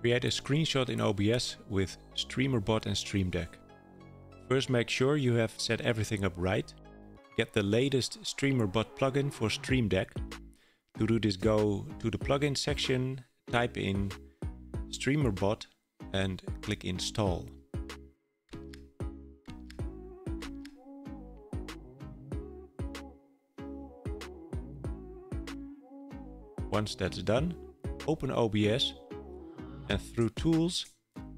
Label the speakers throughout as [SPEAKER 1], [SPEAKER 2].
[SPEAKER 1] Create a screenshot in OBS with StreamerBot and Stream Deck. First make sure you have set everything up right. Get the latest StreamerBot plugin for Stream Deck. To do this go to the plugin section, type in StreamerBot and click install. Once that's done, open OBS and through Tools,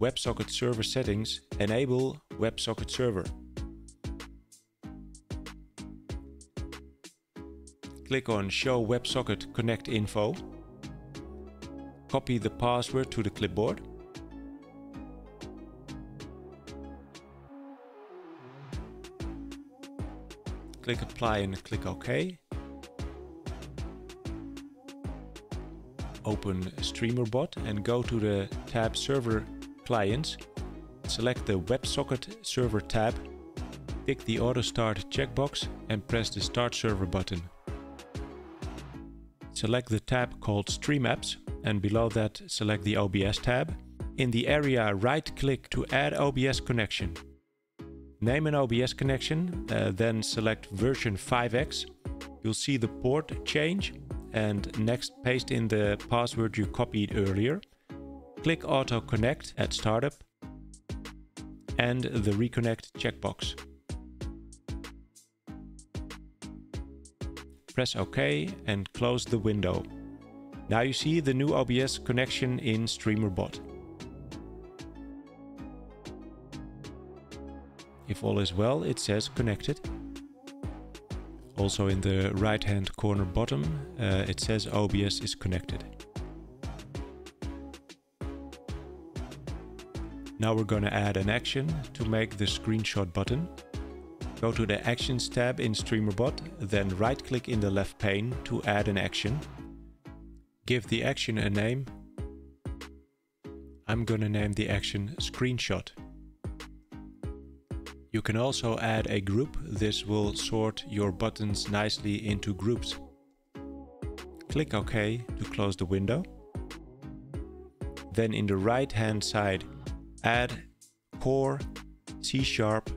[SPEAKER 1] WebSocket Server Settings, enable WebSocket Server. Click on Show WebSocket Connect Info. Copy the password to the clipboard. Click Apply and click OK. Open StreamerBot and go to the tab Server Clients. Select the WebSocket Server tab, tick the Auto Start checkbox and press the Start Server button. Select the tab called Stream Apps and below that select the OBS tab. In the area right click to add OBS connection. Name an OBS connection, uh, then select version 5x. You'll see the port change and next paste in the password you copied earlier. Click Auto Connect at startup and the Reconnect checkbox. Press OK and close the window. Now you see the new OBS connection in StreamerBot. If all is well, it says connected. Also in the right hand corner bottom, uh, it says OBS is connected. Now we're going to add an action to make the screenshot button. Go to the Actions tab in StreamerBot, then right click in the left pane to add an action. Give the action a name. I'm gonna name the action Screenshot. You can also add a group. This will sort your buttons nicely into groups. Click OK to close the window. Then in the right hand side, add core C sharp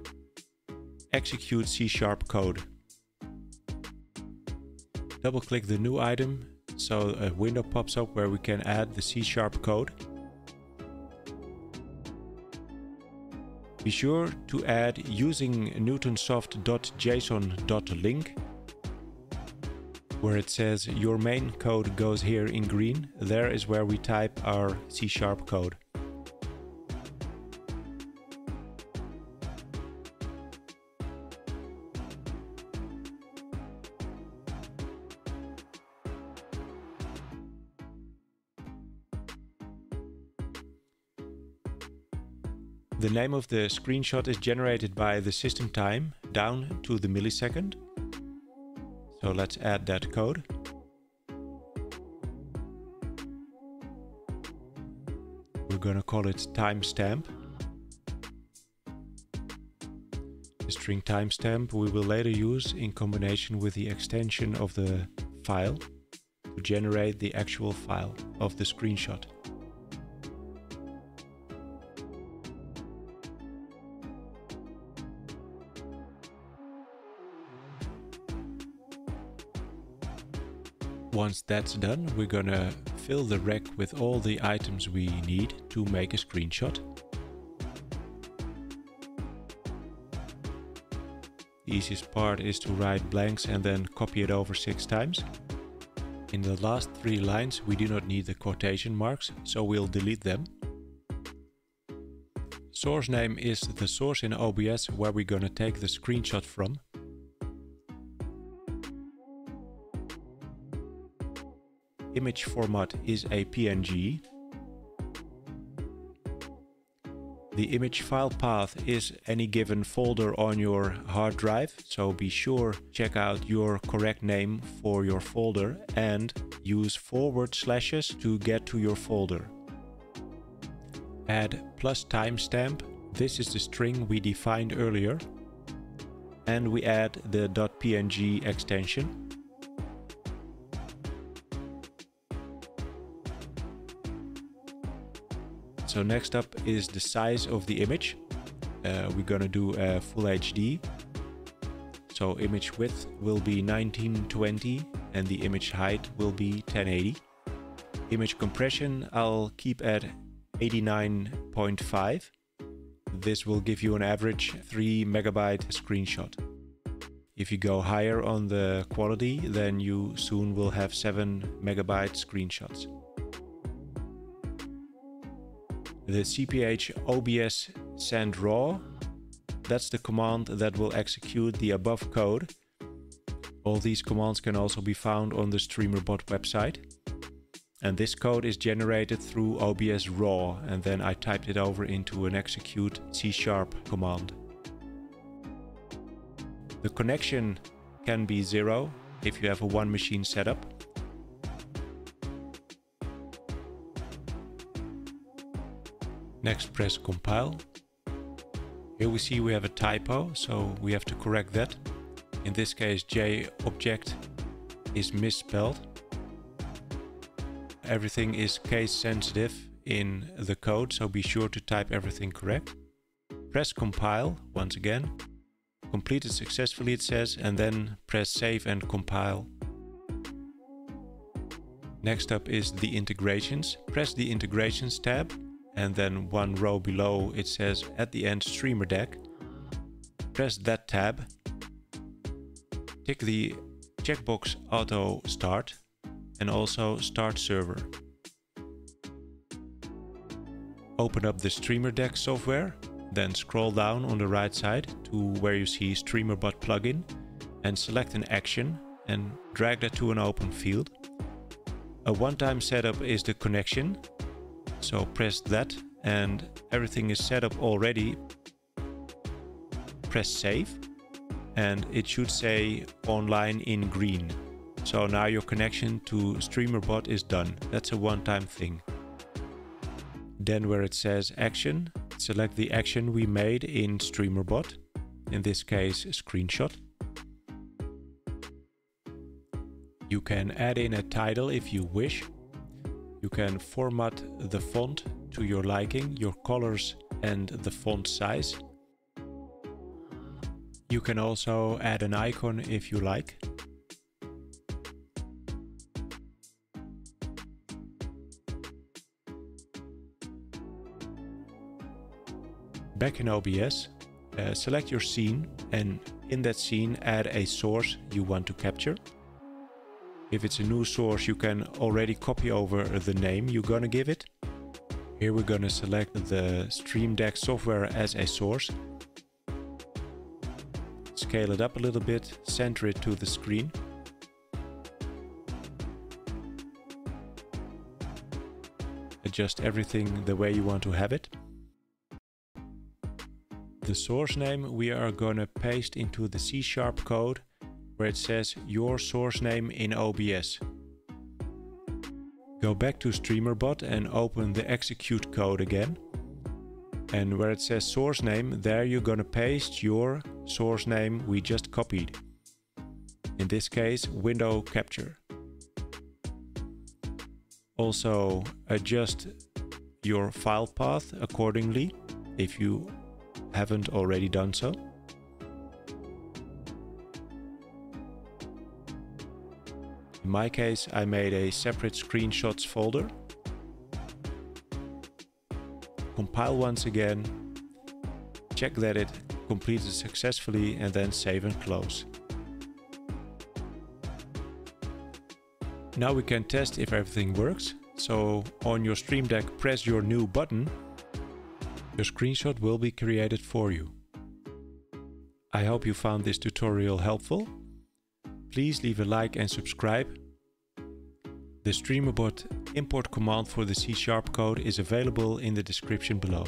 [SPEAKER 1] execute C sharp code. Double click the new item so a window pops up where we can add the C sharp code. Be sure to add using Newtonsoft.Json.Linq where it says your main code goes here in green. There is where we type our C sharp code. The name of the screenshot is generated by the system time down to the millisecond. So let's add that code. We're going to call it timestamp. The string timestamp we will later use in combination with the extension of the file to generate the actual file of the screenshot. Once that's done, we're gonna fill the rec with all the items we need to make a screenshot. The easiest part is to write blanks and then copy it over six times. In the last three lines we do not need the quotation marks, so we'll delete them. Source name is the source in OBS where we're gonna take the screenshot from. Image format is a PNG. The image file path is any given folder on your hard drive, so be sure check out your correct name for your folder and use forward slashes to get to your folder. Add plus timestamp, this is the string we defined earlier, and we add the .png extension. So next up is the size of the image. Uh, we're gonna do a full HD. So image width will be 1920 and the image height will be 1080. Image compression I'll keep at 89.5. This will give you an average 3 megabyte screenshot. If you go higher on the quality, then you soon will have 7 megabyte screenshots. The CPH OBS send raw, that's the command that will execute the above code. All these commands can also be found on the StreamerBot website. And this code is generated through OBS raw and then I typed it over into an execute C sharp command. The connection can be zero if you have a one machine setup. Next press compile. Here we see we have a typo, so we have to correct that. In this case J object is misspelled. Everything is case sensitive in the code, so be sure to type everything correct. Press compile once again completed successfully it says and then press save and compile. Next up is the integrations. Press the integrations tab and then one row below it says at the end streamer deck. Press that tab. Tick the checkbox auto start and also start server. Open up the streamer deck software then scroll down on the right side to where you see streamer StreamerBot plugin and select an action and drag that to an open field. A one-time setup is the connection. So press that and everything is set up already. Press save and it should say online in green. So now your connection to StreamerBot is done. That's a one-time thing. Then where it says action, select the action we made in StreamerBot, in this case screenshot. You can add in a title if you wish. You can format the font to your liking, your colors and the font size. You can also add an icon if you like. back in OBS, uh, select your scene and in that scene add a source you want to capture. If it's a new source you can already copy over the name you're gonna give it. Here we're gonna select the Stream Deck software as a source. Scale it up a little bit, center it to the screen. Adjust everything the way you want to have it. The source name we are gonna paste into the C-sharp code where it says your source name in OBS. Go back to StreamerBot and open the execute code again. And where it says source name, there you're gonna paste your source name we just copied. In this case, window capture. Also adjust your file path accordingly if you haven't already done so. In my case, I made a separate screenshots folder. Compile once again, check that it completed successfully and then save and close. Now we can test if everything works. So on your Stream Deck, press your new button your screenshot will be created for you. I hope you found this tutorial helpful. Please leave a like and subscribe. The StreamerBot import command for the C-sharp code is available in the description below.